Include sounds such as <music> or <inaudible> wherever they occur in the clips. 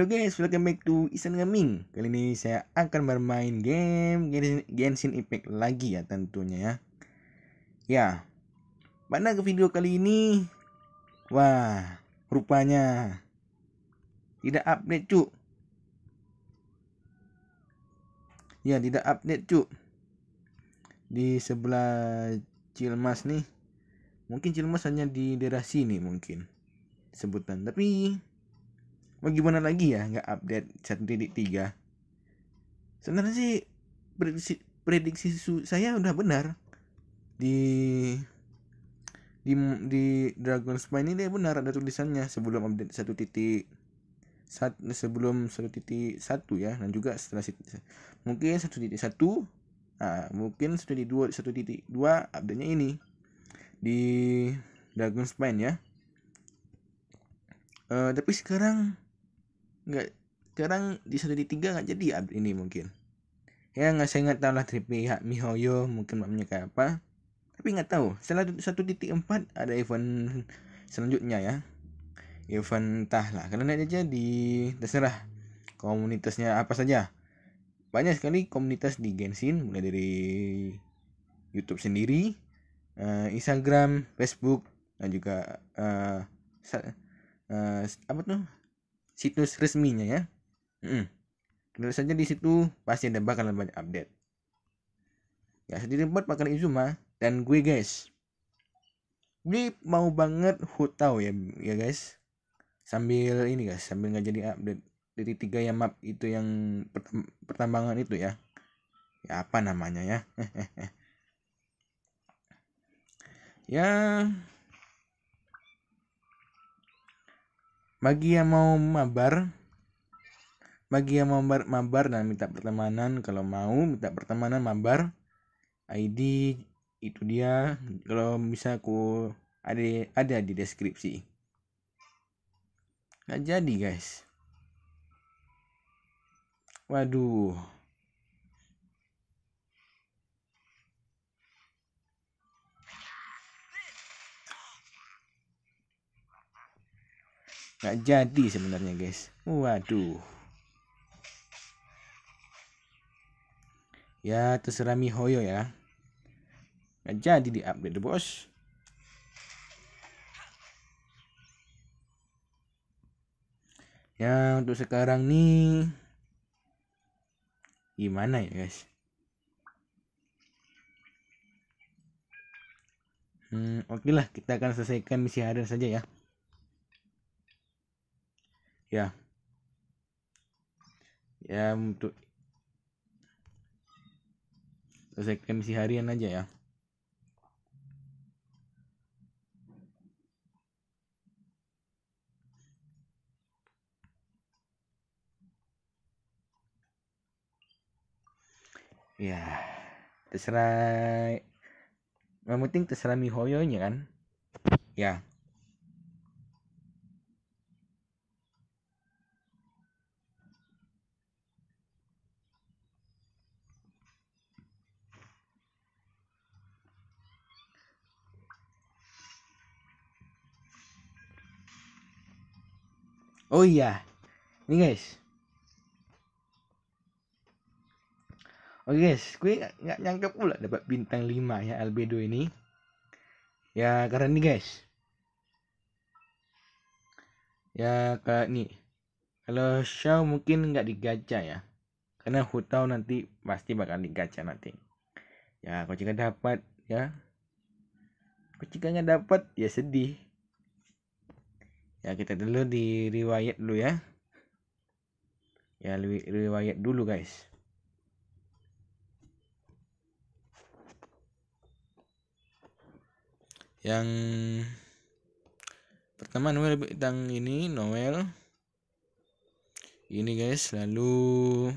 Halo guys, welcome back to Isan Gaming. Kali ini saya akan bermain game Gen- Genshin Impact lagi ya tentunya ya. Ya, pada ke video kali ini, wah, rupanya tidak update cuk. Ya, tidak update cuk. Di sebelah Cilmas nih, mungkin Cilmas hanya di daerah sini mungkin sebutan. Tapi mau gimana lagi ya nggak update 1.3 sebenarnya sih prediksi prediksi saya udah benar. Di di di Dragon Spine ini benar ada tulisannya sebelum update satu titik sat, sebelum satu titik satu ya dan juga setelah mungkin satu titik satu nah, mungkin satu titik dua satu titik dua update nya ini di Dragon Spine ya. Eh, tapi sekarang nggak sekarang di satu di tiga nggak jadi update ini mungkin. Ya nggak saya nggak tahu lah dari pihak mihoyo mungkin maknya kayak apa. Tapi nggak tahu setelah satu titik empat ada event selanjutnya ya. Event entah lah karena aja di terserah komunitasnya apa saja. Banyak sekali komunitas di Genshin mulai dari YouTube sendiri eh, Instagram Facebook dan juga sa- eh, apa tuh situs resminya ya. Mm. Tentu saja di situ pasti ada bakalan banyak update. Ya, sendiri buat bakal Izuma dan gue guys. Gue mau banget hutau ya ya guys. Sambil ini guys, sambil nggak jadi update dari tiga yang map itu yang pertam- pertambangan itu ya. Ya apa namanya ya? <laughs> ya bagi yang mau mabar bagi yang mau mabar, mabar dan minta pertemanan kalau mau minta pertemanan mabar. ID itu dia. Kalau bisa aku ada ada di deskripsi. Nggak jadi guys. Waduh nggak jadi sebenarnya guys. Waduh. Ya terserah mihoyo ya. Nggak jadi di update bos. Ya untuk sekarang nih gimana ya guys? Hmm, oke lah kita akan selesaikan misi harian saja ya ya. Ya untuk selesaikan misi harian aja ya. Ya terserah. Yang penting terserah mihoyo-nya kan. Ya Oh iya, ini guys. Oke guys, gue nggak- nyangka pula dapat bintang 5 ya albedo ini. Ya karena nih guys. Ya kayak nih. Kalau show mungkin nggak digacha ya. Karena Hutau nanti pasti bakal digacha nanti. Ya kalau jika dapat ya. Kalau jika nggak dapat ya sedih. Ya kita dulu di riwayat dulu ya. Ya riwayat dulu guys. Yang pertama Noel bintang ini Noel. Ini guys lalu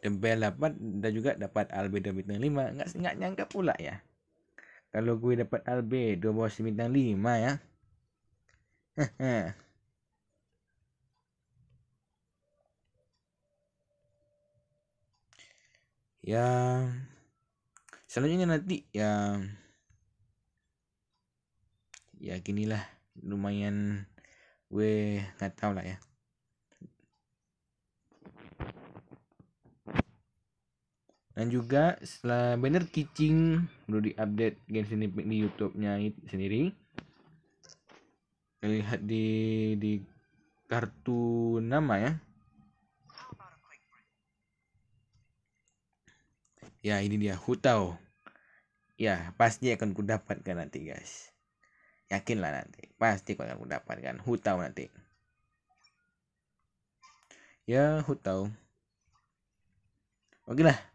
Dempel dapat dan juga dapat albedo bintang 5 nggak nggak nyangka pula ya kalau gue dapat albedo si bintang 5 ya. <laughs> Ya. Selanjutnya nanti ya. Ya ginilah. Lumayan gue nggak tahu lah ya dan juga setelah banner kicing udah diupdate Genshin Impact di YouTube-nya sendiri. Lihat di di kartu nama ya. Ya ini dia hutau ya pasti akan kudapatkan nanti guys. Yakinlah nanti pasti akan kudapatkan hutau nanti. Ya hutau oke lah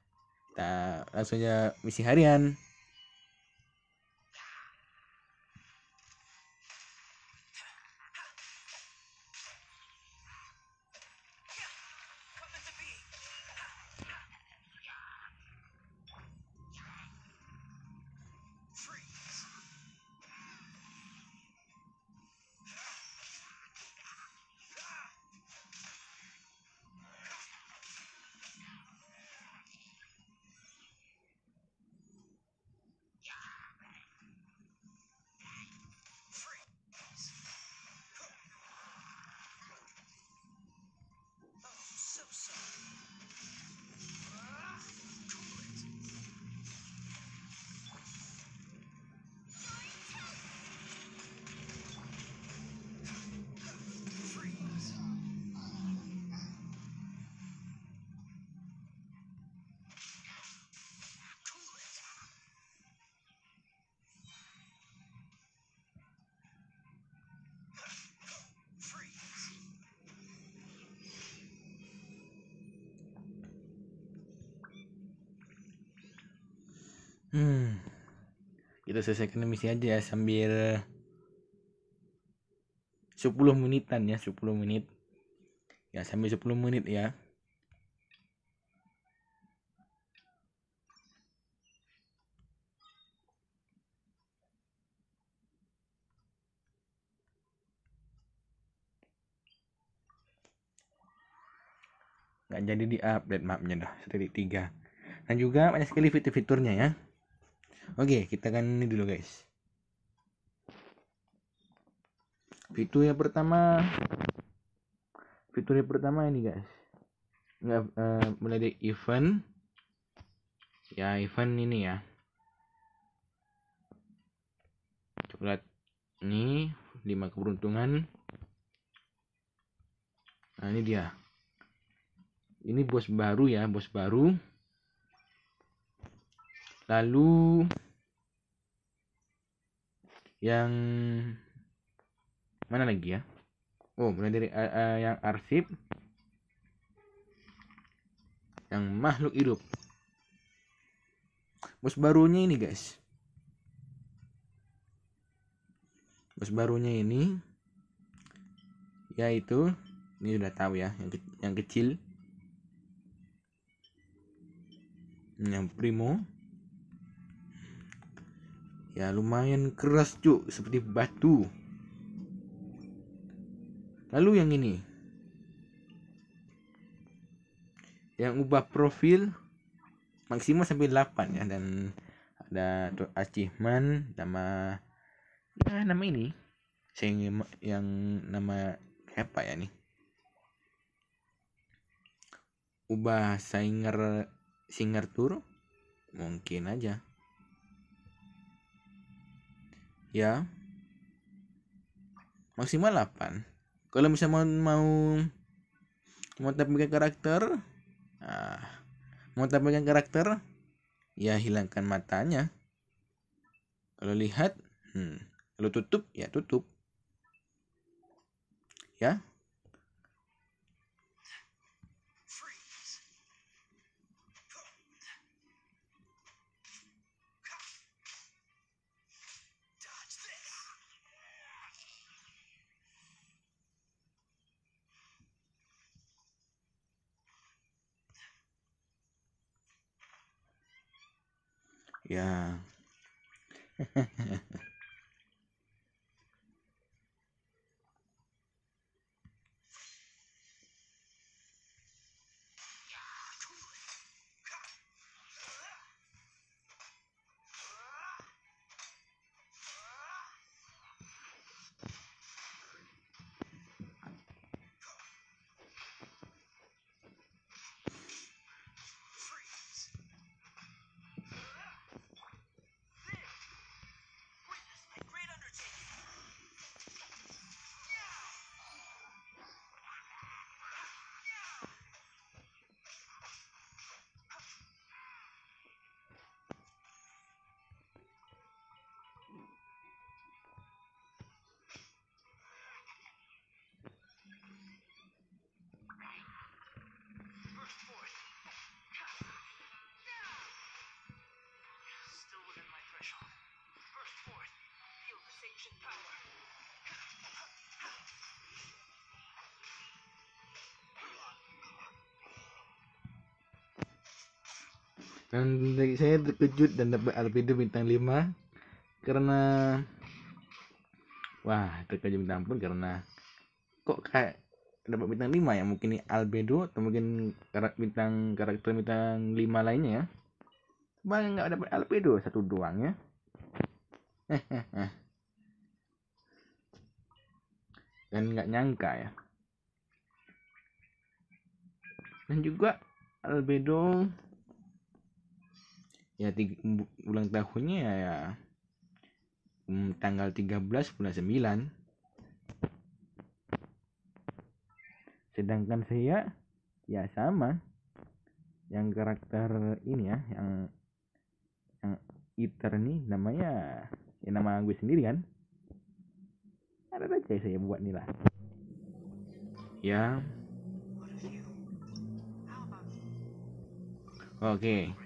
kita langsung aja misi harian Hmm. Kita selesaikan misi aja ya sambil 10 menitan ya, 10 menit. Ya, sambil 10 menit ya. nggak jadi di update mapnya dah tiga dan juga banyak sekali fitur-fiturnya ya Oke, kita kan ini dulu guys. Fitur yang pertama, fitur yang pertama ini guys. Nggak uh, mulai dari event. Ya event ini ya. Coklat ini 5 keberuntungan. Nah ini dia. Ini bos baru ya, bos baru lalu yang mana lagi ya? Oh mulai dari uh, uh, yang arsip. Yang makhluk hidup. Bos barunya ini guys. Bos barunya ini yaitu ini udah tahu ya yang, ke yang kecil. Yang primo ya lumayan keras cuk. Seperti batu. Lalu yang ini. Yang ubah profil maksimal sampai 8 ya. Dan ada achievement nama ya nama ini. Saya yang nama apa ya nih ubah singer singer tour? Mungkin aja ya. Maksimal 8 kalau misalnya mau mau mau tampilkan karakter nah, mau tampilkan karakter ya hilangkan matanya. Kalau lihat hmm, kalau tutup ya tutup. Ya Ya. <laughs> dan saya terkejut dan dapat albedo bintang 5 karena wah terkejut bintang pun karena kok kayak dapat bintang 5 ya? Mungkin ini albedo atau mungkin karakter bintang karakter bintang 5 lainnya ya? Bang nggak dapat albedo satu doang ya. <laughs> Dan nggak nyangka ya. Dan juga albedo ya ulang tahunnya ya, ya hmm, tanggal 13 bulan 9 sedangkan saya ya sama. Yang karakter ini ya yang yang iter nih namanya ya nama gue sendiri kan? Ada aja saya buat nih lah ya. Oke. okay.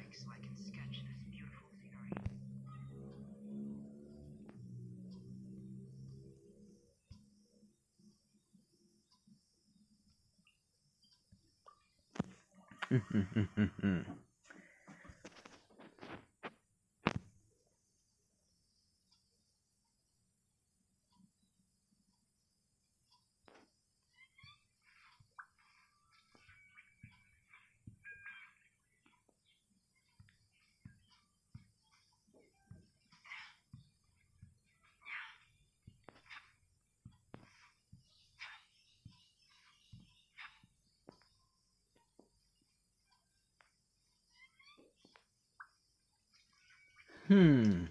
嗯嗯嗯嗯嗯。Hmm.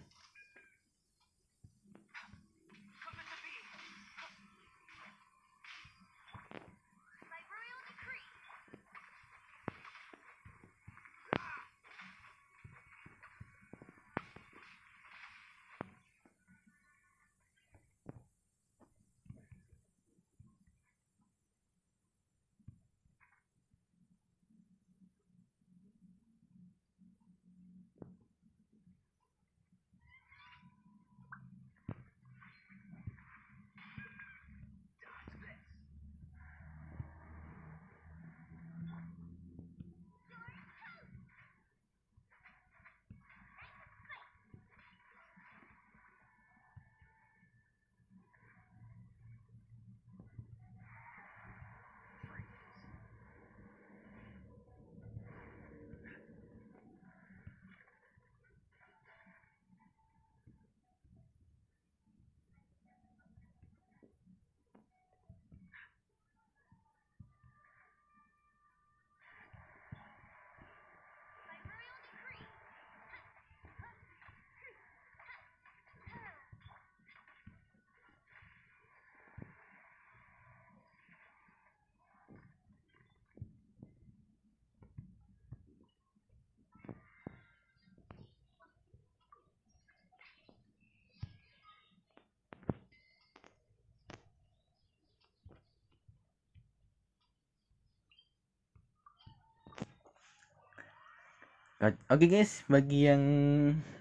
Oke guys, bagi yang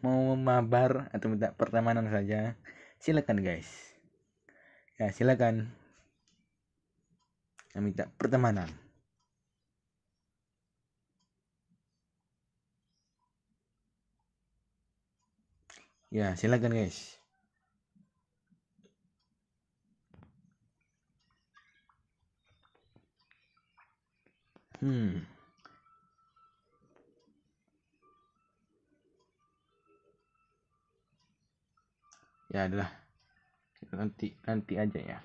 mau mabar atau minta pertemanan saja, silakan guys. Ya silakan. Yang minta pertemanan. Ya silakan guys. Hmm. Ya adalah nanti nanti aja ya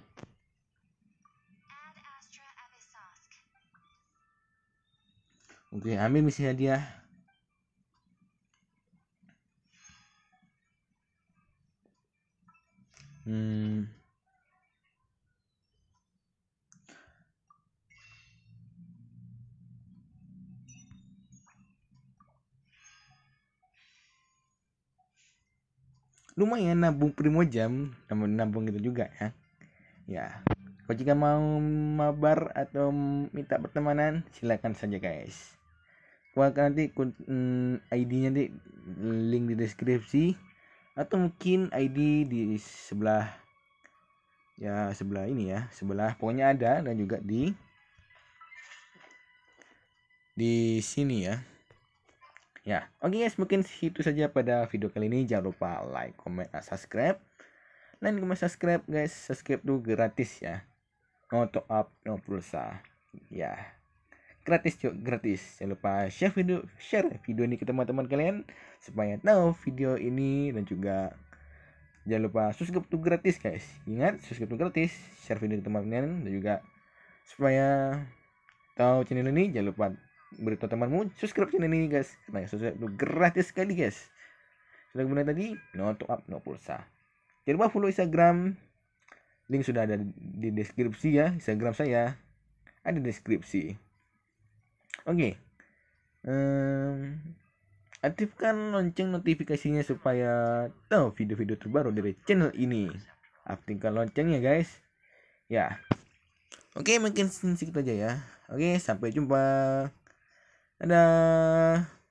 Oke, ambil misi hadiah. Hmm. Lumayan nabung primo jam namun nabung gitu juga ya. Ya kalau jika mau mabar atau minta pertemanan silakan saja guys. Kuatkan nanti hmm, ID-nya di link di deskripsi atau mungkin ID di sebelah ya sebelah ini ya sebelah pokoknya ada dan juga di di sini ya Ya, oke guys, mungkin itu saja pada video kali ini. Jangan lupa like, comment, dan subscribe. Dan comment subscribe guys, subscribe tuh gratis ya. No up, no pulsa. Ya, gratis cuy, gratis. Jangan lupa share video, share video ini ke teman-teman kalian supaya tahu video ini dan juga jangan lupa subscribe tuh gratis guys. Ingat subscribe tuh gratis, share video ke teman-teman dan juga supaya tahu channel ini jangan lupa beritahu temanmu subscribe channel ini guys. Karena subscribe itu gratis sekali guys. Sudah kemudian tadi no top up no pulsa. Jangan lupa follow instagram. Link sudah ada di deskripsi ya. Instagram saya ada deskripsi. Oke. Okay. um, aktifkan lonceng notifikasinya supaya tahu video-video terbaru dari channel ini. Aktifkan loncengnya guys. Ya. Oke okay, mungkin segitu aja ya. Oke sampai jumpa Dadah.